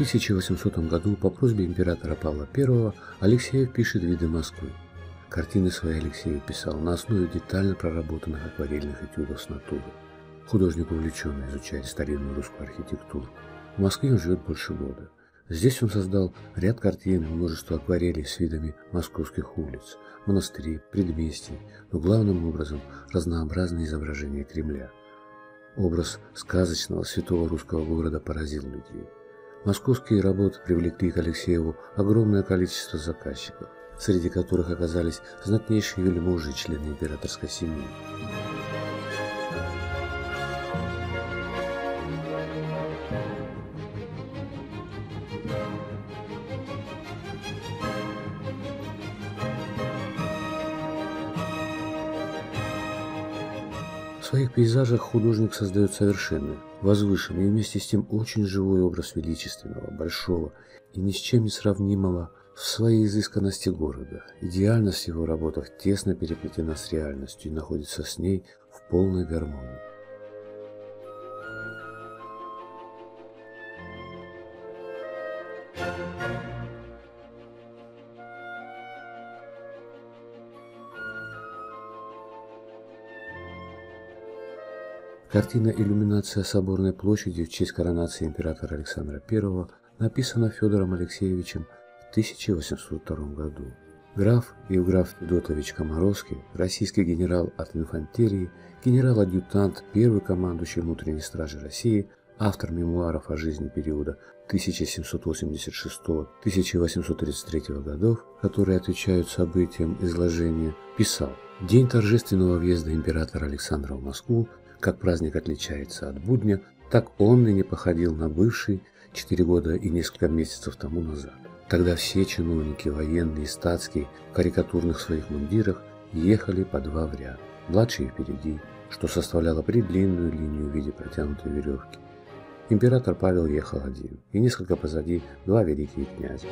1800 году по просьбе императора Павла I Алексеев пишет виды Москвы. Картины свои Алексеев писал на основе детально проработанных акварельных этюдов с натуры. Художник увлеченно изучает старинную русскую архитектуру. В Москве он живет больше года. Здесь он создал ряд картин и множество акварелей с видами московских улиц, монастырей, предместий, но главным образом разнообразные изображения Кремля. Образ сказочного святого русского города поразил людей. Московские работы привлекли к Алексееву огромное количество заказчиков, среди которых оказались знатнейшие вельможи и члены императорской семьи. В своих пейзажах художник создает совершенный, возвышенный и вместе с тем очень живой образ величественного, большого и ни с чем не сравнимого в своей изысканности города. Идеальность его работах тесно переплетена с реальностью и находится с ней в полной гармонии. Картина «Иллюминация соборной площади» в честь коронации императора Александра I написана Федором Алексеевичем в 1802 году. Граф Евграф Федотович Комаровский, российский генерал от инфантерии, генерал-адъютант, первый командующий внутренней стражи России, автор мемуаров о жизни периода 1786-1833 годов, которые отвечают событиям изложения, писал «День торжественного въезда императора Александра в Москву как праздник отличается от будня, так он и не походил на бывший четыре года и несколько месяцев тому назад. Тогда все чиновники, военные и статские, в карикатурных своих мундирах ехали по два в ряд, младшие впереди, что составляло предлинную линию в виде протянутой веревки. Император Павел ехал один, и несколько позади два великие князя.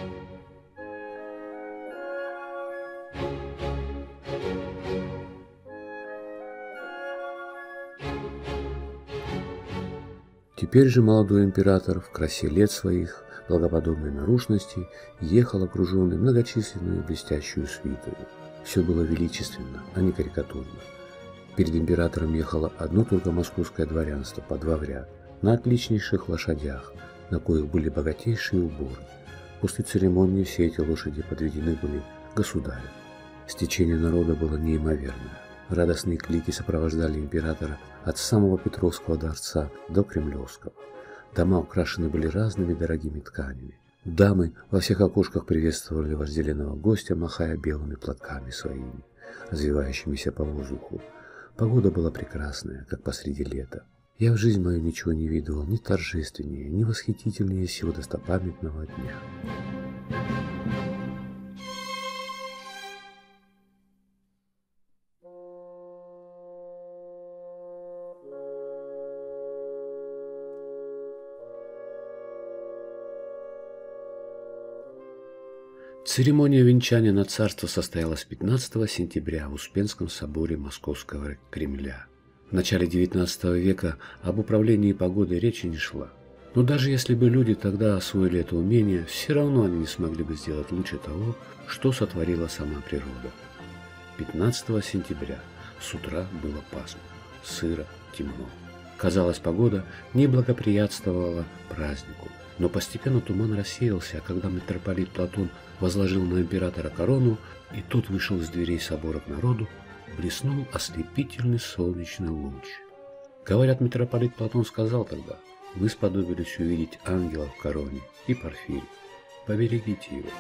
Теперь же молодой император в красе лет своих, благоподобной наружности, ехал окруженный многочисленную блестящую свитою. Все было величественно, а не карикатурно. Перед императором ехало одно только московское дворянство по два в ряд, на отличнейших лошадях, на коих были богатейшие уборы. После церемонии все эти лошади подведены были государю. Стечение народа было неимоверное. Радостные клики сопровождали императора от самого Петровского дворца до Кремлевского. Дома украшены были разными дорогими тканями. Дамы во всех окошках приветствовали вожделенного гостя, махая белыми платками своими, развивающимися по воздуху. Погода была прекрасная, как посреди лета. Я в жизнь мою ничего не видывал ни торжественнее, ни восхитительнее сего достопамятного дня. Церемония венчания на царство состоялась 15 сентября в Успенском соборе Московского Кремля. В начале XIX века об управлении погодой речи не шла. Но даже если бы люди тогда освоили это умение, все равно они не смогли бы сделать лучше того, что сотворила сама природа. 15 сентября с утра было пасмурно, сыро, темно. Казалось, погода не благоприятствовала празднику. Но постепенно туман рассеялся, а когда митрополит Платон возложил на императора корону, и тот вышел из дверей собора к народу, блеснул ослепительный солнечный луч. Говорят, митрополит Платон сказал тогда, вы сподобились увидеть ангела в короне и Порфирий. Поберегите его.